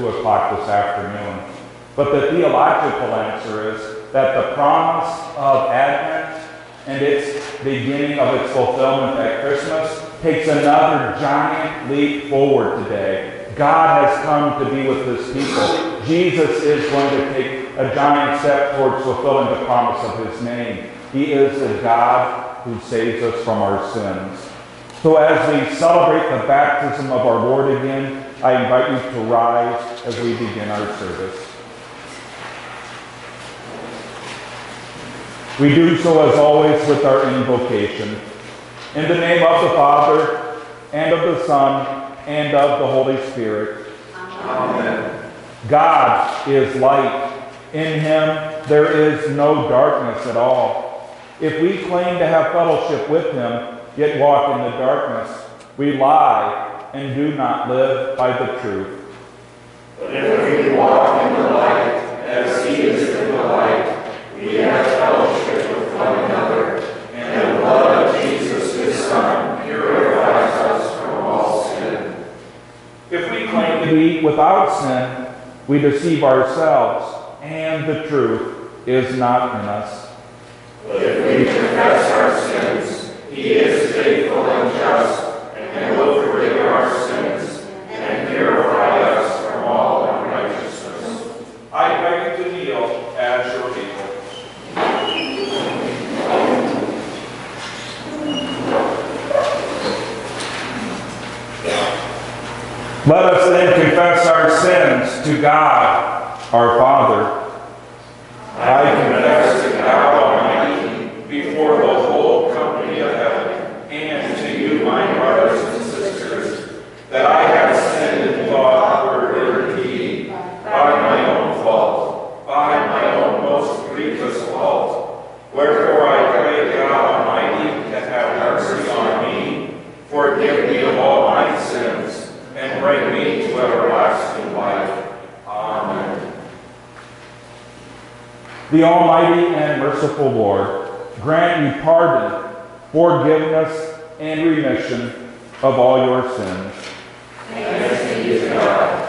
2 o'clock this afternoon. But the theological answer is that the promise of Advent and its beginning of its fulfillment at Christmas takes another giant leap forward today. God has come to be with his people. Jesus is going to take a giant step towards fulfilling the promise of his name. He is the God who saves us from our sins. So as we celebrate the baptism of our Lord again, I invite you to rise as we begin our service. We do so as always with our invocation. In the name of the Father, and of the Son, and of the Holy Spirit. Amen. God is light. In him there is no darkness at all. If we claim to have fellowship with him, yet walk in the darkness, we lie and do not live by the truth. But if we walk in the light, as he is in the light, we have fellowship with one another, and the blood of Jesus, his Son, purifies us from all sin. If we claim to be without sin, we deceive ourselves, and the truth is not in us. But if we confess our sins, he is faithful and just, and will forgive our sins, and purify us from all unrighteousness. I invite you to kneel as your people. Let us then confess our sins to God, our Father. I confess to God Almighty, before the whole company of heaven, and to you, my brothers and sisters, that I have sinned in thought, word, and deed, by my own fault, by my own most grievous fault. Wherefore I pray God Almighty to have mercy on me, forgive me of all my sins, and bring me to everlasting life. Amen. The Almighty and merciful Lord grant you pardon, forgiveness, and remission of all your sins. Thanks be to God.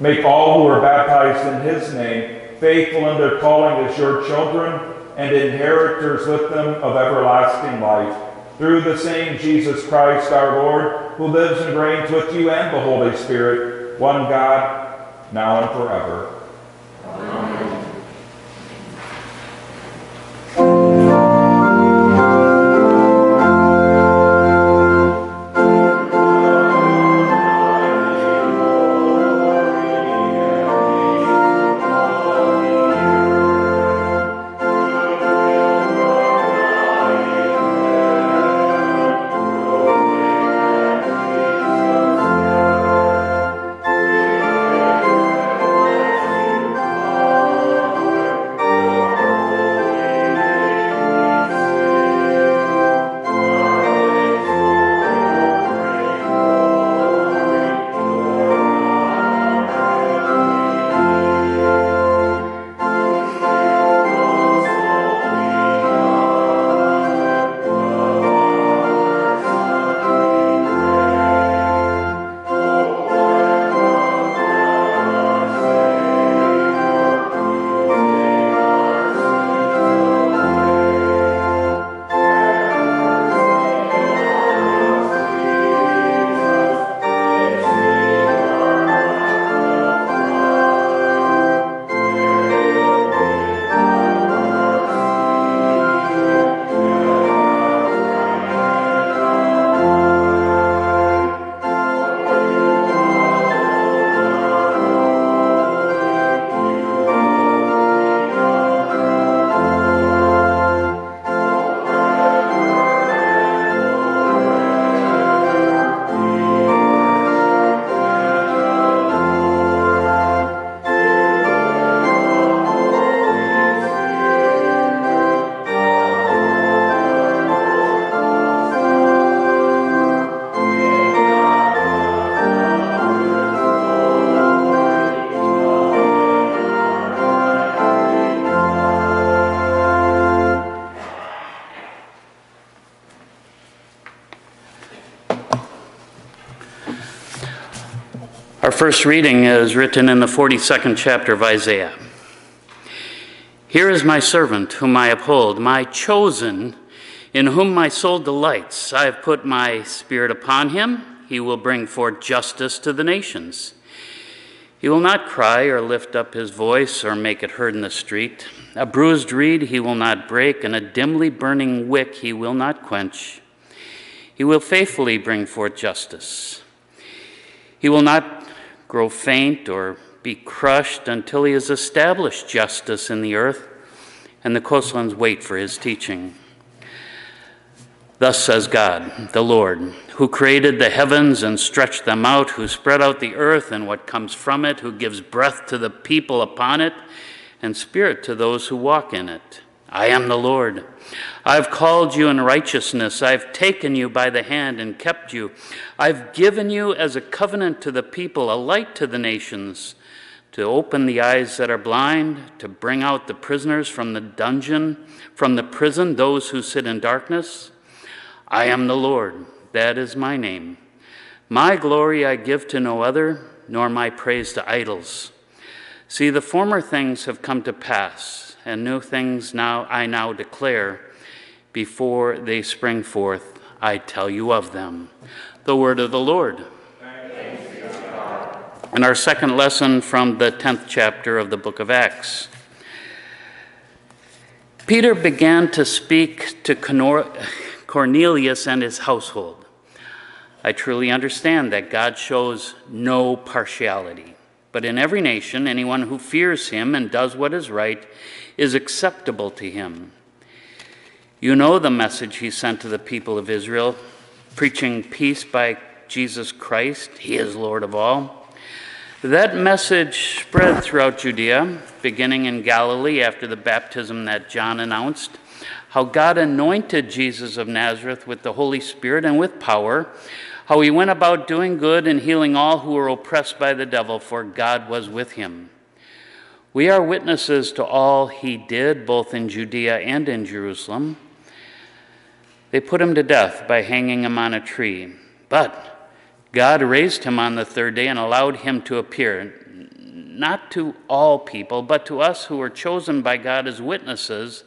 Make all who are baptized in his name faithful in their calling as your children and inheritors with them of everlasting life. Through the same Jesus Christ our Lord, who lives and reigns with you and the Holy Spirit, one God, now and forever. First reading is written in the 42nd chapter of Isaiah. Here is my servant, whom I uphold, my chosen, in whom my soul delights. I have put my spirit upon him. He will bring forth justice to the nations. He will not cry or lift up his voice or make it heard in the street. A bruised reed he will not break, and a dimly burning wick he will not quench. He will faithfully bring forth justice. He will not grow faint or be crushed until he has established justice in the earth, and the coastlands wait for his teaching. Thus says God, the Lord, who created the heavens and stretched them out, who spread out the earth and what comes from it, who gives breath to the people upon it, and spirit to those who walk in it. I am the Lord. I've called you in righteousness. I've taken you by the hand and kept you. I've given you as a covenant to the people, a light to the nations, to open the eyes that are blind, to bring out the prisoners from the dungeon, from the prison, those who sit in darkness. I am the Lord. That is my name. My glory I give to no other, nor my praise to idols. See, the former things have come to pass, and new things now I now declare. Before they spring forth, I tell you of them. The word of the Lord. And our second lesson from the 10th chapter of the book of Acts. Peter began to speak to Cornelius and his household. I truly understand that God shows no partiality, but in every nation, anyone who fears him and does what is right is acceptable to him. You know the message he sent to the people of Israel, preaching peace by Jesus Christ, he is Lord of all. That message spread throughout Judea, beginning in Galilee after the baptism that John announced, how God anointed Jesus of Nazareth with the Holy Spirit and with power, how he went about doing good and healing all who were oppressed by the devil, for God was with him. We are witnesses to all he did, both in Judea and in Jerusalem. They put him to death by hanging him on a tree. But God raised him on the third day and allowed him to appear, not to all people, but to us who were chosen by God as witnesses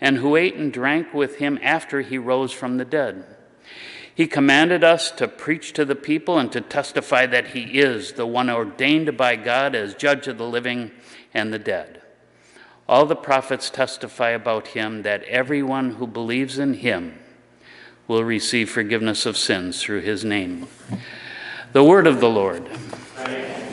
and who ate and drank with him after he rose from the dead. He commanded us to preach to the people and to testify that he is the one ordained by God as judge of the living and the dead. All the prophets testify about him that everyone who believes in him will receive forgiveness of sins through his name. The word of the Lord. The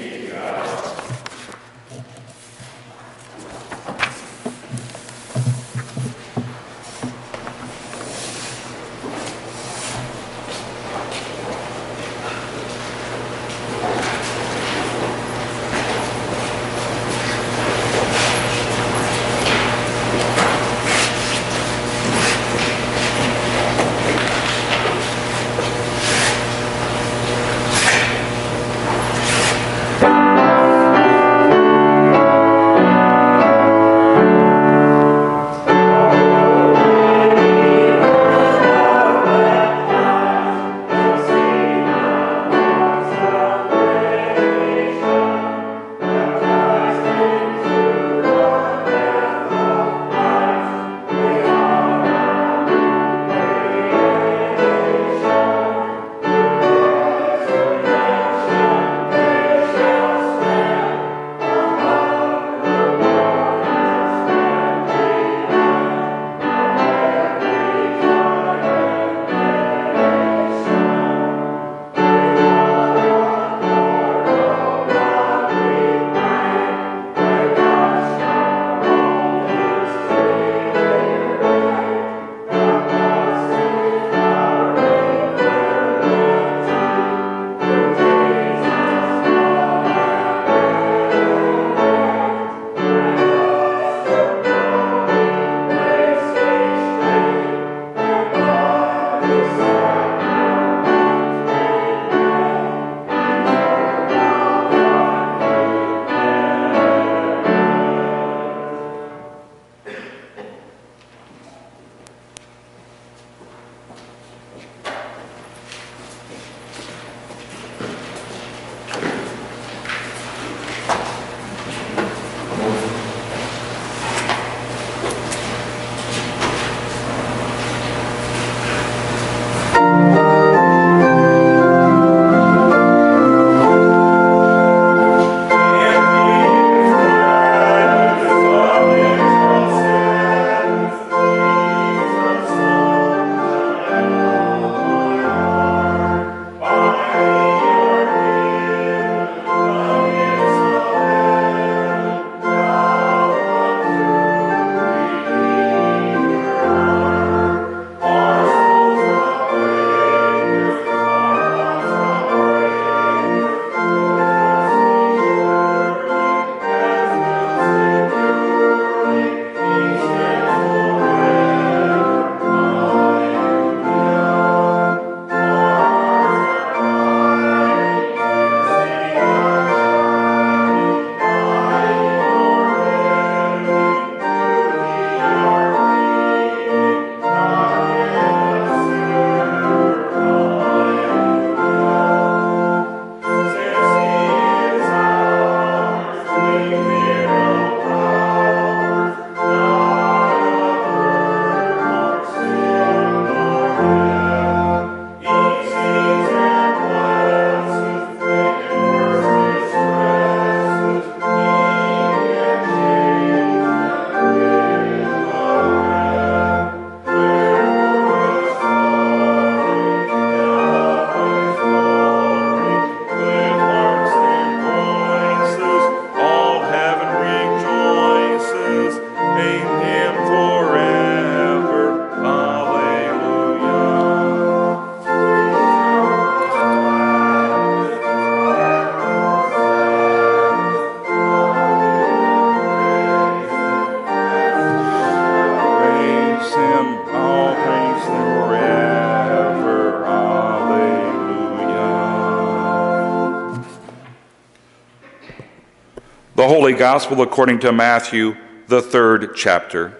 Holy Gospel according to Matthew, the third chapter.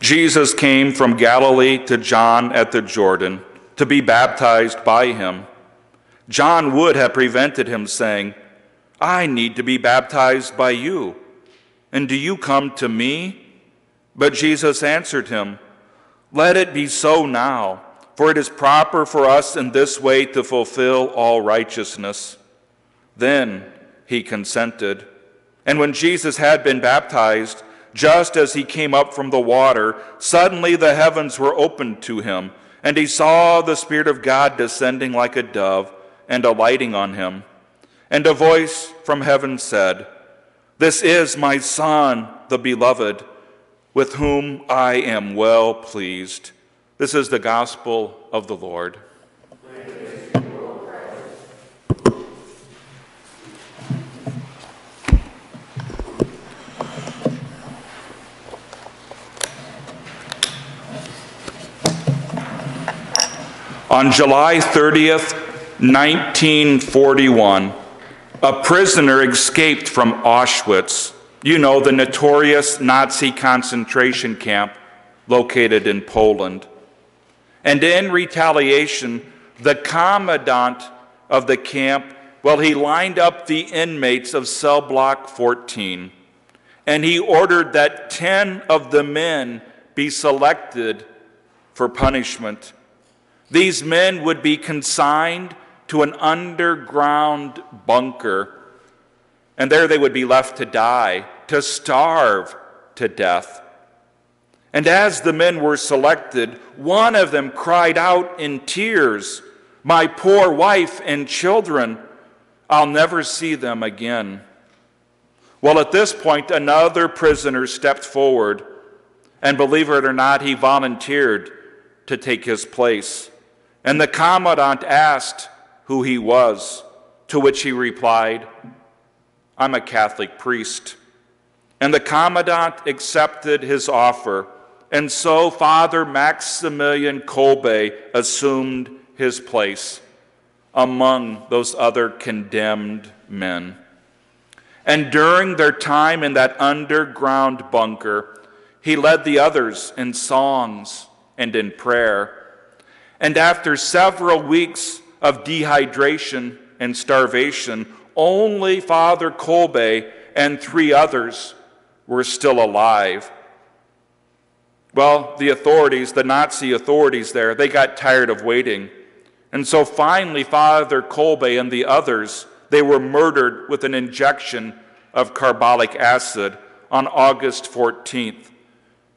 Jesus came from Galilee to John at the Jordan to be baptized by him. John would have prevented him, saying, I need to be baptized by you, and do you come to me? But Jesus answered him, Let it be so now, for it is proper for us in this way to fulfill all righteousness. Then he consented. And when Jesus had been baptized, just as he came up from the water, suddenly the heavens were opened to him, and he saw the Spirit of God descending like a dove and alighting on him. And a voice from heaven said, This is my Son, the beloved, with whom I am well pleased. This is the gospel of the Lord. On July 30th, 1941, a prisoner escaped from Auschwitz, you know, the notorious Nazi concentration camp located in Poland. And in retaliation, the commandant of the camp, well, he lined up the inmates of cell block 14, and he ordered that 10 of the men be selected for punishment. These men would be consigned to an underground bunker, and there they would be left to die, to starve to death. And as the men were selected, one of them cried out in tears, My poor wife and children, I'll never see them again. Well, at this point, another prisoner stepped forward, and believe it or not, he volunteered to take his place. And the commandant asked who he was, to which he replied, I'm a Catholic priest. And the commandant accepted his offer, and so Father Maximilian Kolbe assumed his place among those other condemned men. And during their time in that underground bunker, he led the others in songs and in prayer. And after several weeks of dehydration and starvation, only Father Kolbe and three others were still alive. Well, the authorities, the Nazi authorities there, they got tired of waiting. And so finally, Father Kolbe and the others, they were murdered with an injection of carbolic acid on August 14th,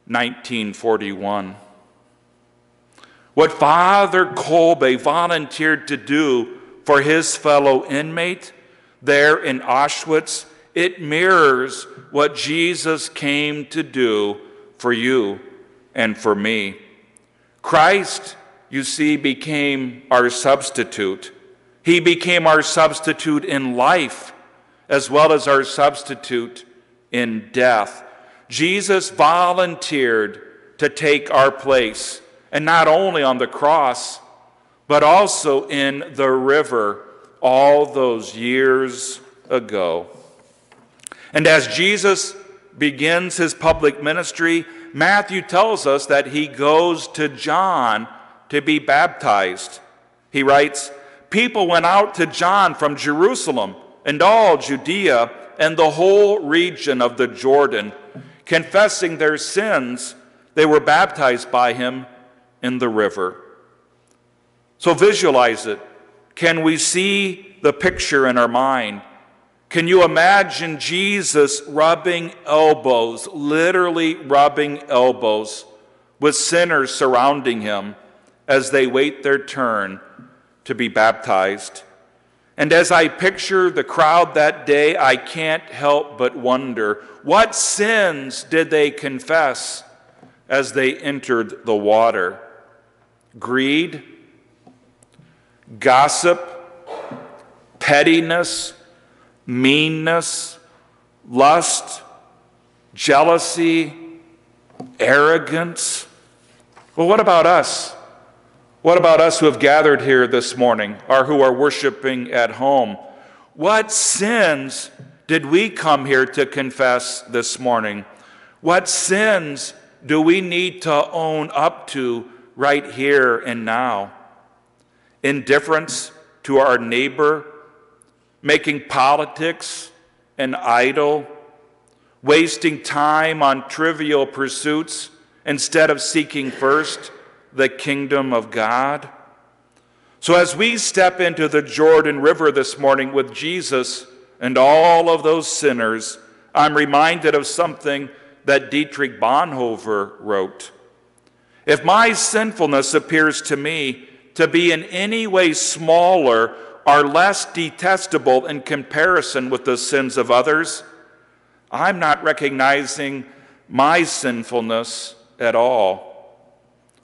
1941. What Father Kolbe volunteered to do for his fellow inmate there in Auschwitz, it mirrors what Jesus came to do for you and for me. Christ, you see, became our substitute. He became our substitute in life as well as our substitute in death. Jesus volunteered to take our place and not only on the cross, but also in the river all those years ago. And as Jesus begins his public ministry, Matthew tells us that he goes to John to be baptized. He writes, People went out to John from Jerusalem and all Judea and the whole region of the Jordan, confessing their sins. They were baptized by him in the river. So visualize it. Can we see the picture in our mind? Can you imagine Jesus rubbing elbows, literally rubbing elbows, with sinners surrounding him as they wait their turn to be baptized? And as I picture the crowd that day, I can't help but wonder what sins did they confess as they entered the water? Greed, gossip, pettiness, meanness, lust, jealousy, arrogance. Well, what about us? What about us who have gathered here this morning or who are worshiping at home? What sins did we come here to confess this morning? What sins do we need to own up to right here and now? Indifference to our neighbor, making politics an idol, wasting time on trivial pursuits instead of seeking first the kingdom of God. So, as we step into the Jordan River this morning with Jesus and all of those sinners, I'm reminded of something that Dietrich Bonhoeffer wrote. If my sinfulness appears to me to be in any way smaller or less detestable in comparison with the sins of others, I'm not recognizing my sinfulness at all.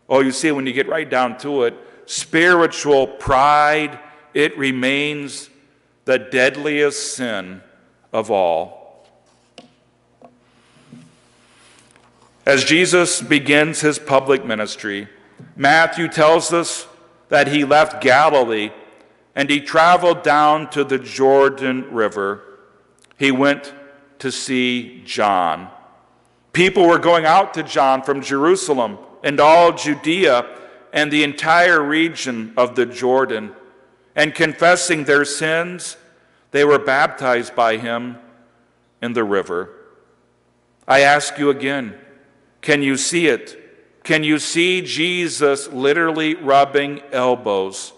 Oh, you see, when you get right down to it, spiritual pride, it remains the deadliest sin of all. As Jesus begins his public ministry, Matthew tells us that he left Galilee and he traveled down to the Jordan River. He went to see John. People were going out to John from Jerusalem and all Judea and the entire region of the Jordan, and confessing their sins, they were baptized by him in the river. I ask you again can you see it? Can you see Jesus literally rubbing elbows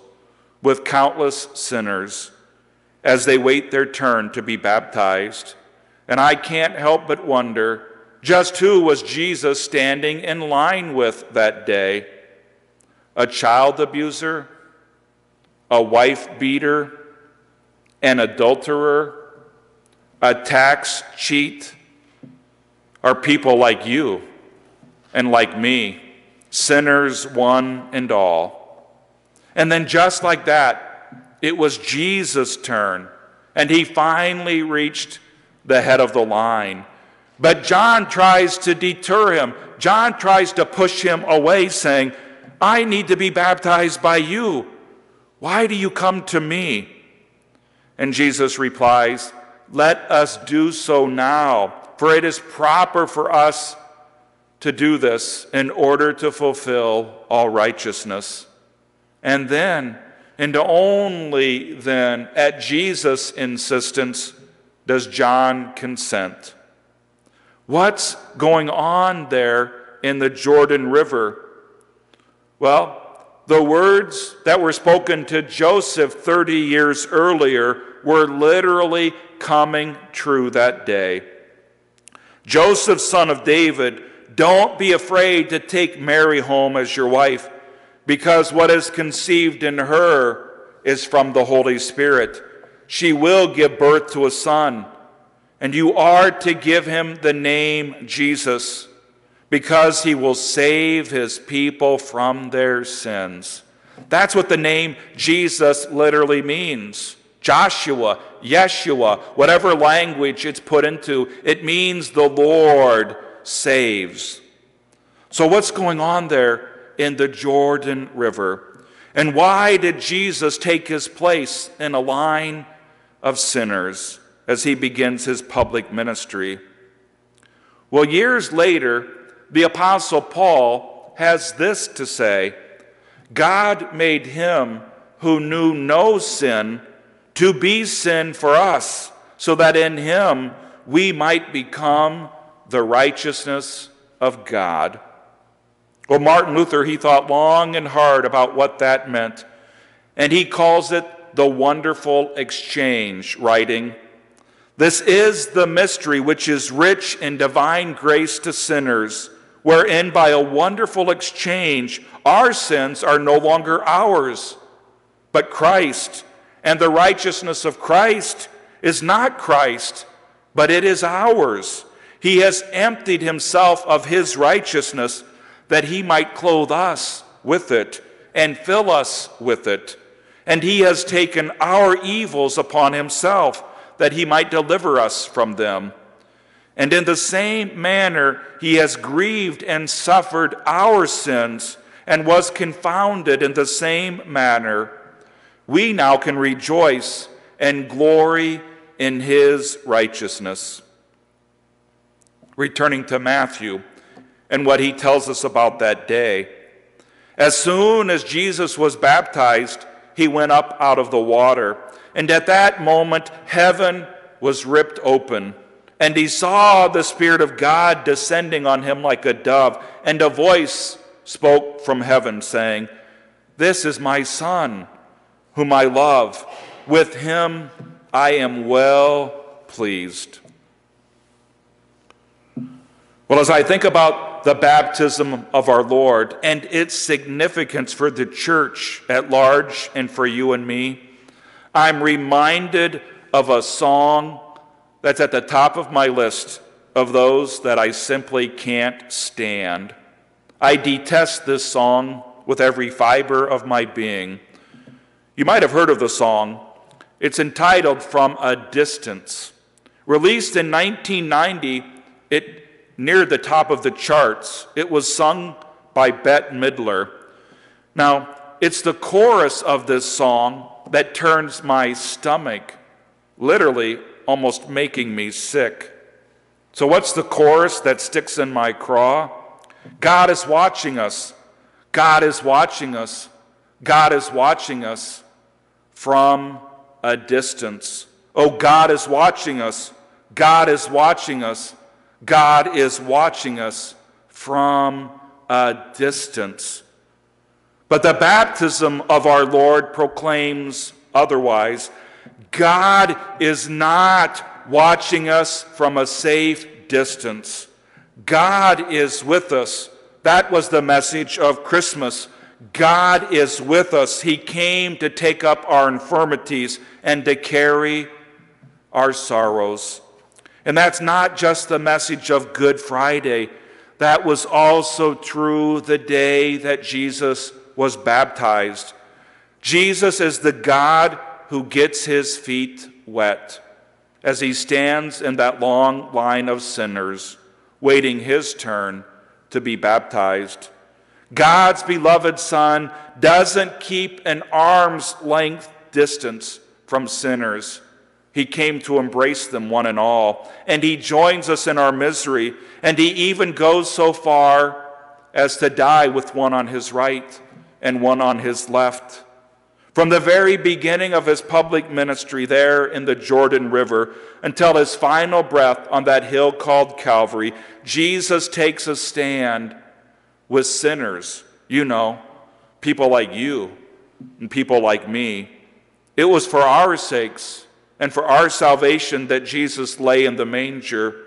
with countless sinners as they wait their turn to be baptized? And I can't help but wonder just who was Jesus standing in line with that day? A child abuser? A wife beater? An adulterer? A tax cheat? Are people like you and like me, sinners one and all? And then, just like that, it was Jesus' turn, and he finally reached the head of the line. But John tries to deter him. John tries to push him away, saying, I need to be baptized by you. Why do you come to me? And Jesus replies, Let us do so now, for it is proper for us to do this in order to fulfill all righteousness. And then, and only then, at Jesus' insistence, does John consent. What's going on there in the Jordan River? Well, the words that were spoken to Joseph 30 years earlier were literally coming true that day. Joseph, son of David, don't be afraid to take Mary home as your wife, because what is conceived in her is from the Holy Spirit. She will give birth to a son and you are to give him the name Jesus, because he will save his people from their sins. That's what the name Jesus literally means. Joshua, Yeshua, whatever language it's put into, it means the Lord saves. So, what's going on there in the Jordan River? And why did Jesus take his place in a line of sinners? as he begins his public ministry. Well, years later, the Apostle Paul has this to say God made him who knew no sin to be sin for us, so that in him we might become the righteousness of God. Well, Martin Luther, he thought long and hard about what that meant, and he calls it the wonderful exchange, writing, this is the mystery which is rich in divine grace to sinners, wherein by a wonderful exchange our sins are no longer ours, but Christ, and the righteousness of Christ is not Christ, but it is ours. He has emptied himself of his righteousness that he might clothe us with it and fill us with it. And he has taken our evils upon himself that he might deliver us from them. And in the same manner, he has grieved and suffered our sins and was confounded in the same manner. We now can rejoice and glory in his righteousness. Returning to Matthew and what he tells us about that day. As soon as Jesus was baptized, he went up out of the water. And at that moment, heaven was ripped open. And he saw the Spirit of God descending on him like a dove. And a voice spoke from heaven, saying, This is my Son, whom I love. With him I am well pleased. Well, as I think about the baptism of our Lord and its significance for the church at large and for you and me, I'm reminded of a song that's at the top of my list of those that I simply can't stand. I detest this song with every fiber of my being. You might have heard of the song. It's entitled From a Distance. Released in 1990, it near the top of the charts. It was sung by Bette Midler. Now, it's the chorus of this song that turns my stomach, literally almost making me sick. So, what's the chorus that sticks in my craw? God is watching us. God is watching us. God is watching us from a distance. Oh, God is watching us. God is watching us. God is watching us from a distance. But the baptism of our Lord proclaims otherwise. God is not watching us from a safe distance. God is with us. That was the message of Christmas. God is with us. He came to take up our infirmities and to carry our sorrows. And that's not just the message of Good Friday. That was also true the day that Jesus was baptized. Jesus is the God who gets his feet wet as he stands in that long line of sinners, waiting his turn to be baptized. God's beloved Son doesn't keep an arm's length distance from sinners. He came to embrace them one and all, and He joins us in our misery, and He even goes so far as to die with one on His right and one on His left. From the very beginning of His public ministry there in the Jordan River until His final breath on that hill called Calvary, Jesus takes a stand with sinners, you know, people like you and people like me. It was for our sakes and for our salvation that Jesus lay in the manger.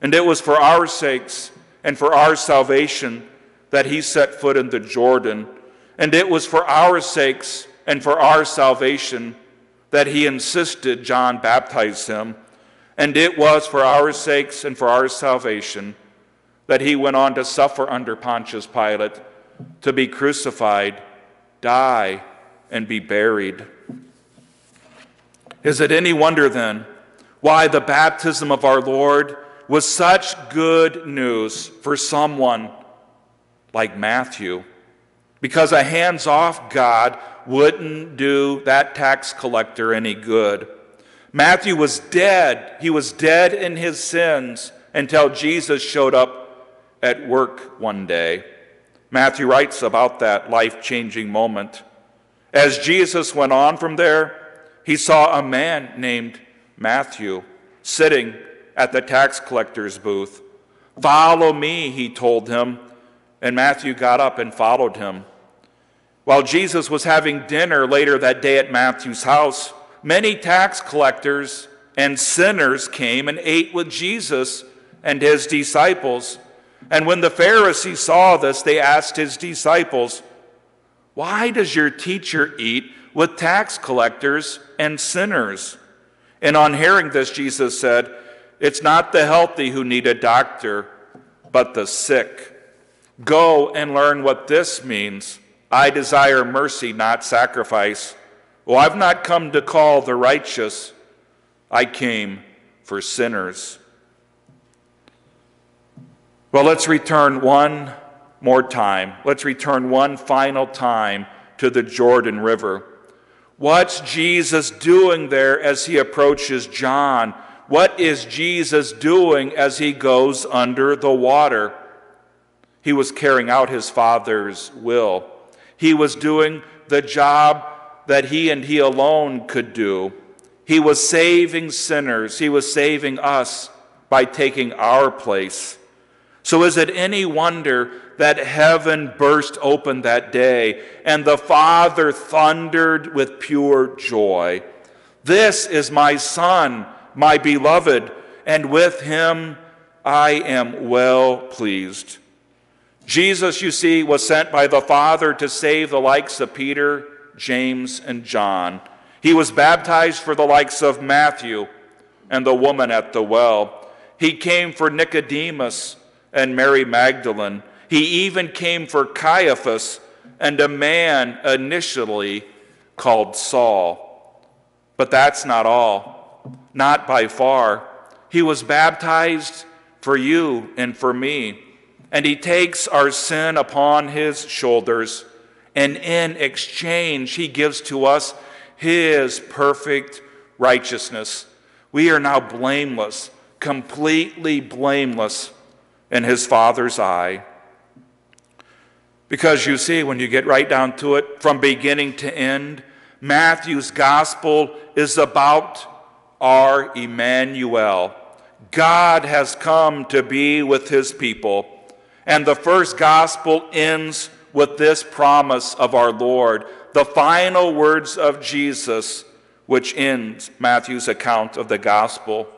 And it was for our sakes and for our salvation that he set foot in the Jordan. And it was for our sakes and for our salvation that he insisted John baptize him. And it was for our sakes and for our salvation that he went on to suffer under Pontius Pilate, to be crucified, die, and be buried. Is it any wonder then why the baptism of our Lord was such good news for someone like Matthew? Because a hands off God wouldn't do that tax collector any good. Matthew was dead. He was dead in his sins until Jesus showed up at work one day. Matthew writes about that life changing moment. As Jesus went on from there, he saw a man named Matthew sitting at the tax collector's booth. Follow me, he told him. And Matthew got up and followed him. While Jesus was having dinner later that day at Matthew's house, many tax collectors and sinners came and ate with Jesus and his disciples. And when the Pharisees saw this, they asked his disciples, Why does your teacher eat with tax collectors and sinners. And on hearing this, Jesus said, It's not the healthy who need a doctor, but the sick. Go and learn what this means. I desire mercy, not sacrifice. Well, I've not come to call the righteous, I came for sinners. Well, let's return one more time. Let's return one final time to the Jordan River. What's Jesus doing there as he approaches John? What is Jesus doing as he goes under the water? He was carrying out his Father's will. He was doing the job that he and he alone could do. He was saving sinners. He was saving us by taking our place. So, is it any wonder that heaven burst open that day and the Father thundered with pure joy? This is my Son, my beloved, and with him I am well pleased. Jesus, you see, was sent by the Father to save the likes of Peter, James, and John. He was baptized for the likes of Matthew and the woman at the well. He came for Nicodemus and Mary Magdalene. He even came for Caiaphas and a man initially called Saul. But that's not all, not by far. He was baptized for you and for me, and he takes our sin upon his shoulders, and in exchange, he gives to us his perfect righteousness. We are now blameless, completely blameless in his Father's eye. Because you see, when you get right down to it, from beginning to end, Matthew's gospel is about our Emmanuel. God has come to be with his people. And the first gospel ends with this promise of our Lord, the final words of Jesus, which ends Matthew's account of the gospel.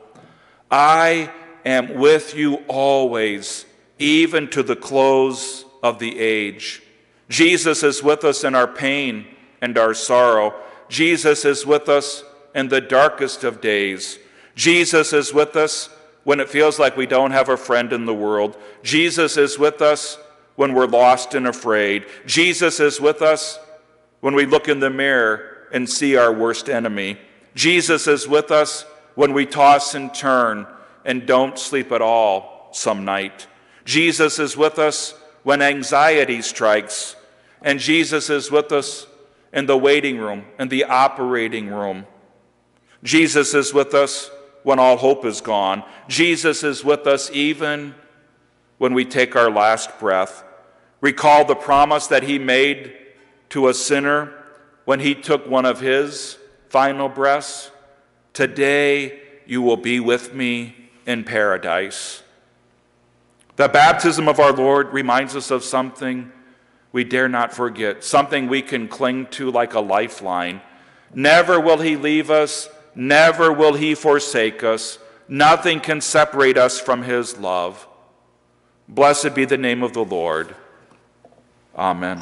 I am with you always, even to the close of the age. Jesus is with us in our pain and our sorrow. Jesus is with us in the darkest of days. Jesus is with us when it feels like we don't have a friend in the world. Jesus is with us when we're lost and afraid. Jesus is with us when we look in the mirror and see our worst enemy. Jesus is with us when we toss and turn and don't sleep at all some night. Jesus is with us when anxiety strikes, and Jesus is with us in the waiting room and the operating room. Jesus is with us when all hope is gone. Jesus is with us even when we take our last breath. Recall the promise that he made to a sinner when he took one of his final breaths. Today you will be with me in paradise. The baptism of our Lord reminds us of something we dare not forget, something we can cling to like a lifeline. Never will He leave us, never will He forsake us. Nothing can separate us from His love. Blessed be the name of the Lord. Amen.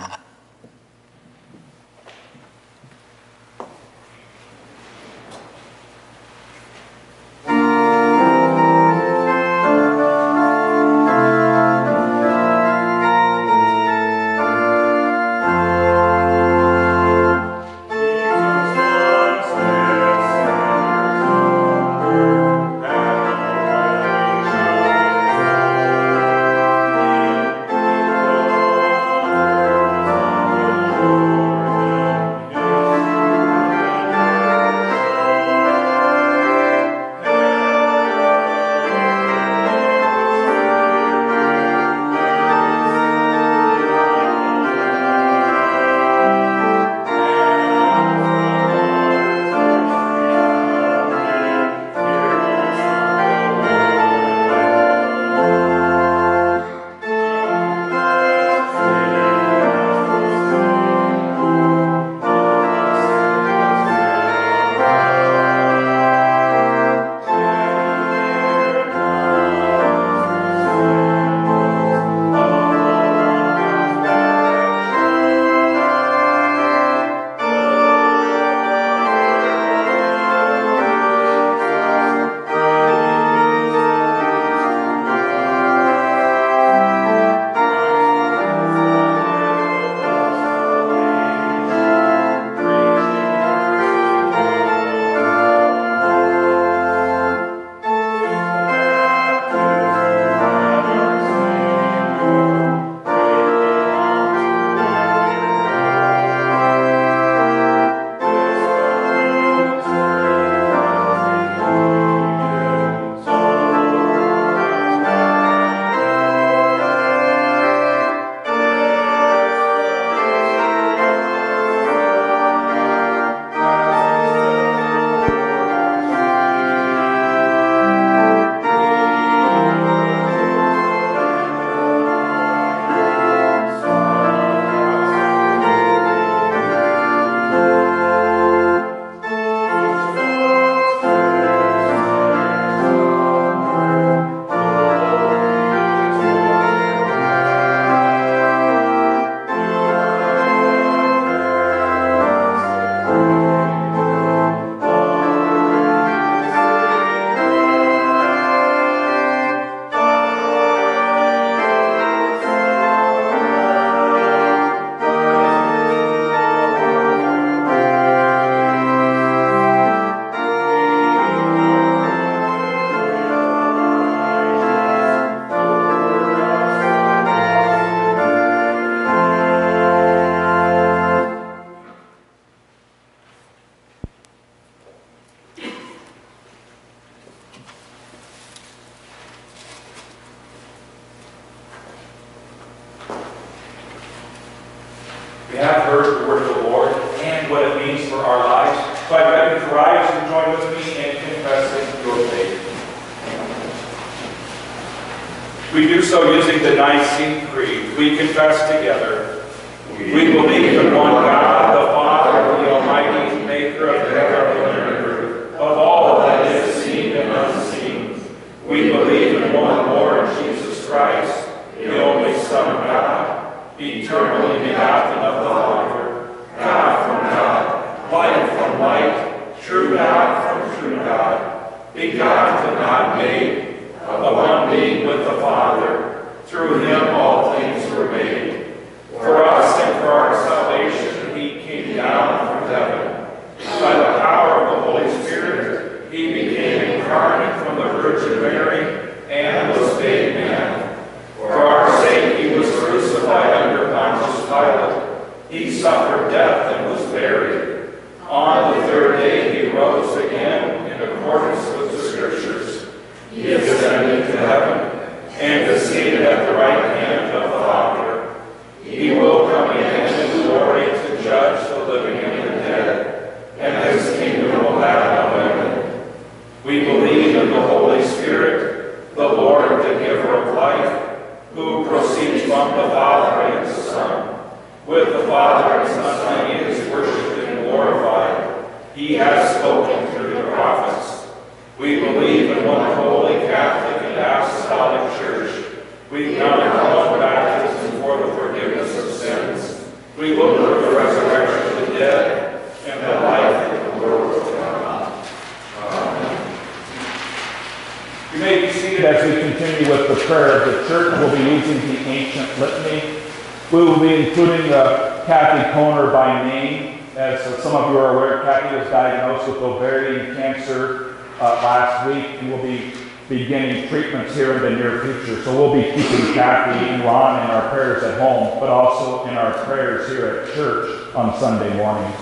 Beginning treatments here in the near future. So we'll be keeping Kathy and Ron in our prayers at home, but also in our prayers here at church on Sunday mornings.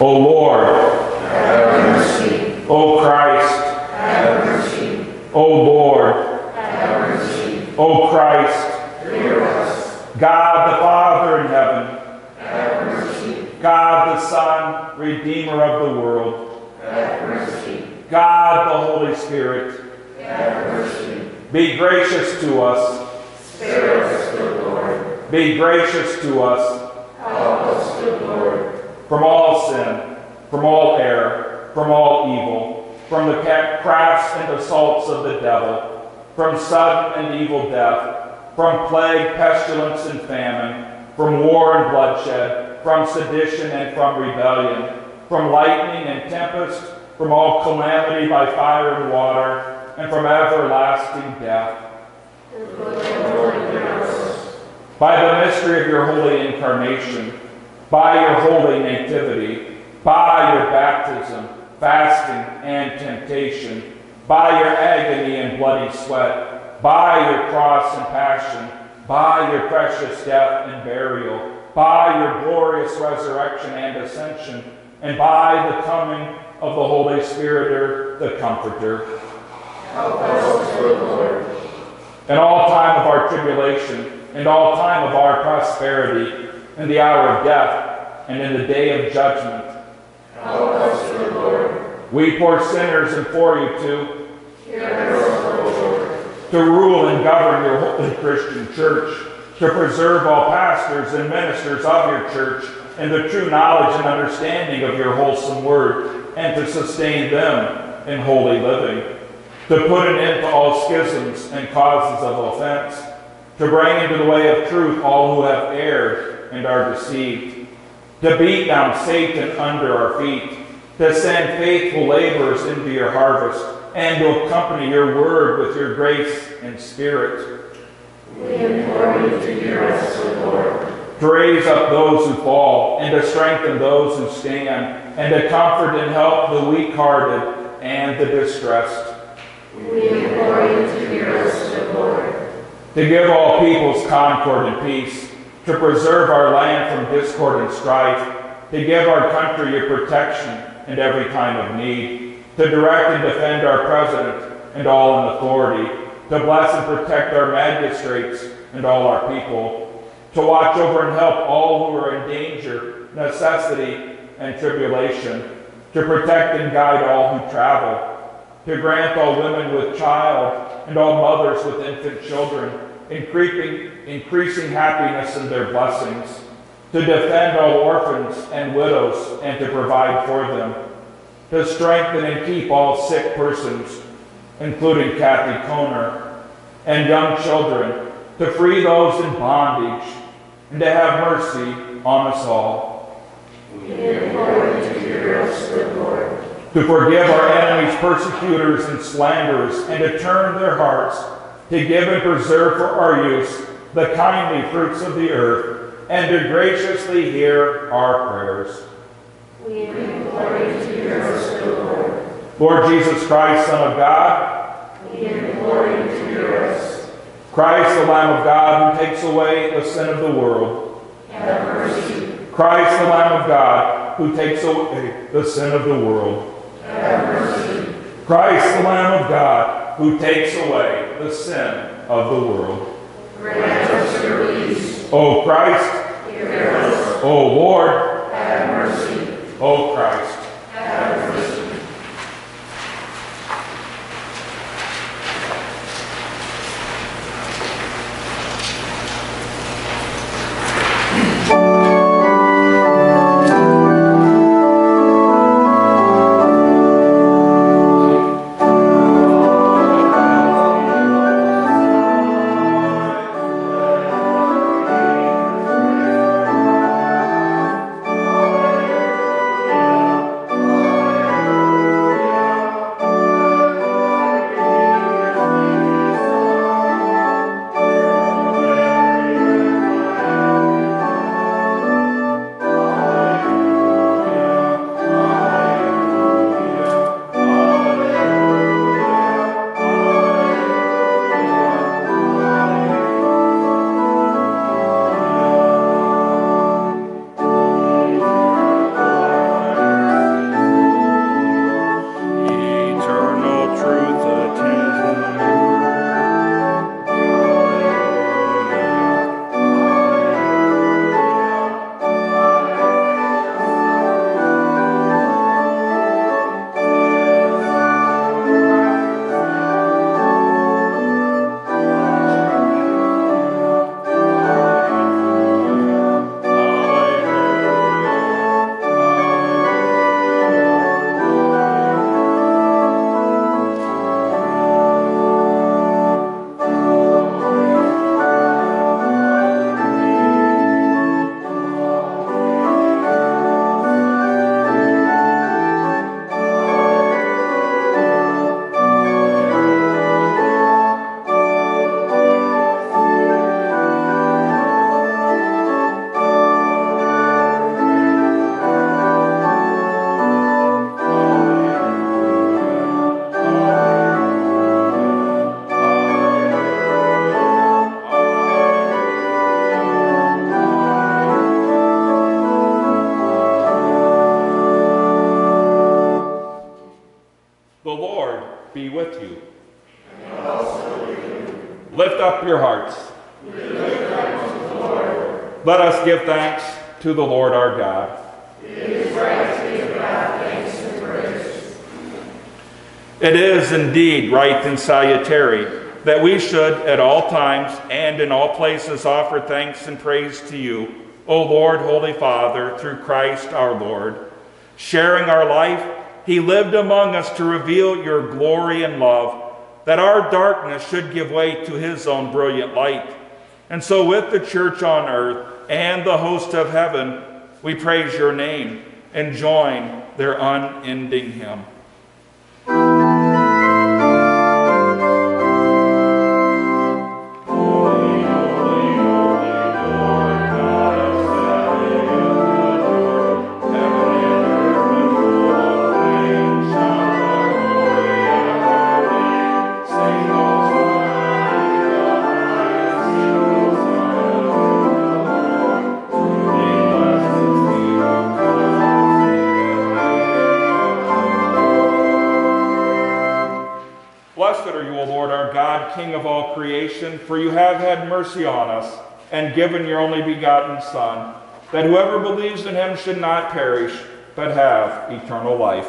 O Lord, Have mercy. O Christ, Have mercy. O Lord, Have mercy. O Christ, Hear us. God the Father in heaven. God the Son, Redeemer of the world, Have mercy. God the Holy Spirit, Have mercy. be gracious to us, Spare us, good Lord. be gracious to us Help us, good Lord. from all sin, from all error, from all evil, from the crafts and assaults of the devil, from sudden and evil death, from plague, pestilence, and famine, from war and bloodshed, from sedition and from rebellion, from lightning and tempest, from all calamity by fire and water, and from everlasting death. By the mystery of your holy incarnation, by your holy nativity, by your baptism, fasting, and temptation, by your agony and bloody sweat, by your cross and passion, by your precious death and burial, by your glorious resurrection and ascension, and by the coming of the Holy Spirit, the Comforter. Help us, Lord. in all time of our tribulation, and all time of our prosperity, in the hour of death, and in the day of judgment. Help us, Lord. We poor sinners implore you to, Hear us, Lord. to rule and govern your holy Christian church, to preserve all pastors and ministers of your church in the true knowledge and understanding of your wholesome word, and to sustain them in holy living, to put an end to all schisms and causes of offense, to bring into the way of truth all who have erred and are deceived, to beat down Satan under our feet, to send faithful laborers into your harvest, and to accompany your word with your grace and spirit, We implore you to hear us, O Lord. to raise up those who fall, and to strengthen those who stand, and to comfort and help the weak hearted and the distressed, We implore you to hear us, O Lord. to give all peoples concord and peace, to preserve our land from discord and strife, to give our country your protection in every time of need, to direct and defend our president and all in authority, to bless and protect our magistrates and all our people, to watch over and help all who are in danger, necessity, and tribulation, to protect and guide all who travel, to grant all women with child and all mothers with infant children, increasing, increasing happiness in their blessings, to defend all orphans and widows and to provide for them, to strengthen and keep all sick persons, including Kathy Koner, and young children, to free those in bondage, and to have mercy on us all. We implore you to hear us, good Lord. To forgive our enemies, persecutors, and slanderers, and to turn their hearts to give and preserve for our use the kindly fruits of the earth, and to graciously hear our prayers. We implore you to hear us, good Lord. Jesus Christ, Son of God, We implore you to hear us. Christ, the Lamb of God, who takes away the sin of the world. Have mercy. Christ, the Lamb of God, who takes away the sin of the world. Have mercy. Christ, the Lamb of God, who takes away the sin of the world. Grant us your peace. O Christ, Hear us. O Lord, Have mercy. O Christ. Eternal and salutary that we should at all times and in all places offer thanks and praise to you, O Lord, Holy Father, through Christ our Lord. Sharing our life, he lived among us to reveal your glory and love, that our darkness should give way to his own brilliant light. And so, with the church on earth and the host of heaven, we praise your name and join their unending hymn. King of all creation, for you have had mercy on us and given your only begotten Son, that whoever believes in him should not perish, but have eternal life.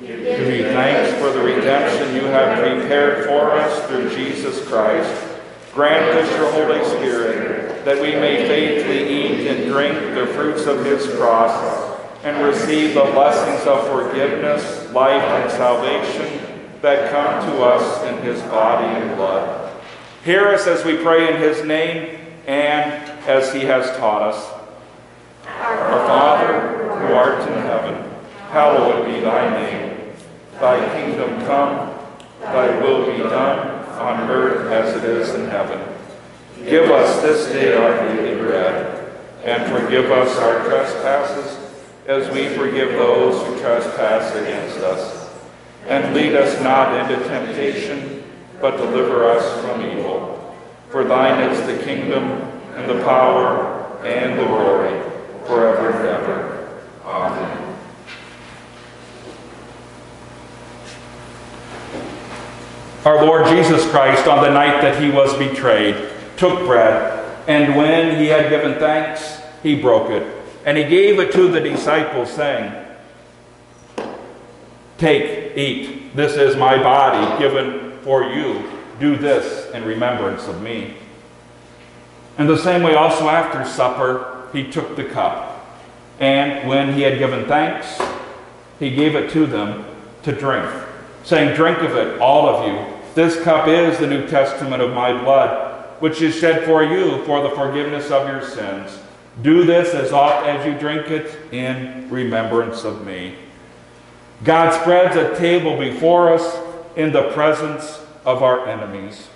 Give you thanks for the redemption you have prepared for us through Jesus Christ. Grant us your Holy Spirit, that we may faithfully eat and drink the fruits of his cross, and receive the blessings of forgiveness, life, and salvation that come to us in his body and blood. Hear us as we pray in his name and as he has taught us. Our Father, who art in heaven, hallowed be thy name. Thy kingdom come, thy will be done on earth as it is in heaven. Give us this day our daily bread, and forgive us our trespasses as we forgive those who trespass against us. And lead us not into temptation, but deliver us from evil. For thine is the kingdom, and the power, and the glory, forever and ever. Amen. Our Lord Jesus Christ, on the night that he was betrayed, took bread, and when he had given thanks, he broke it, and he gave it to the disciples, saying, Take, eat, this is my body given for you. Do this in remembrance of me. In the same way, also after supper, he took the cup, and when he had given thanks, he gave it to them to drink, saying, Drink of it, all of you. This cup is the New Testament of my blood, which is shed for you for the forgiveness of your sins. Do this as oft as you drink it in remembrance of me. God spreads a table before us in the presence of our enemies.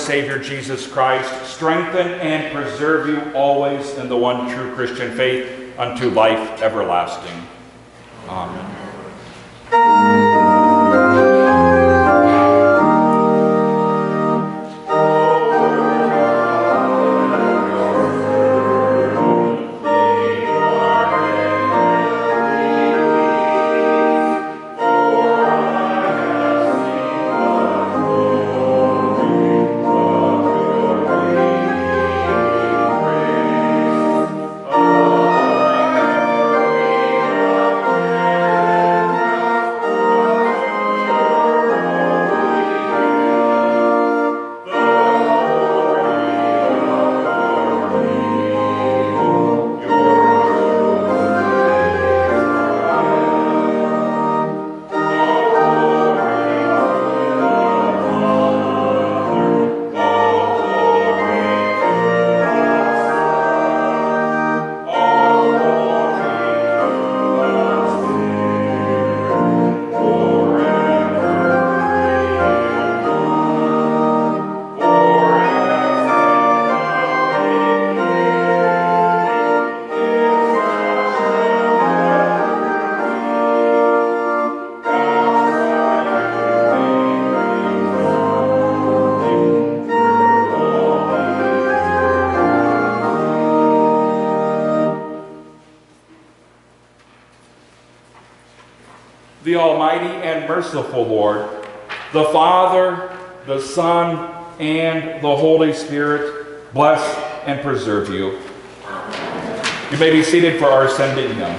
Savior Jesus Christ strengthen and preserve you always in the one true Christian faith unto life everlasting. Merciful Lord, the Father, the Son, and the Holy Spirit bless and preserve you. You may be seated for our sending hymn.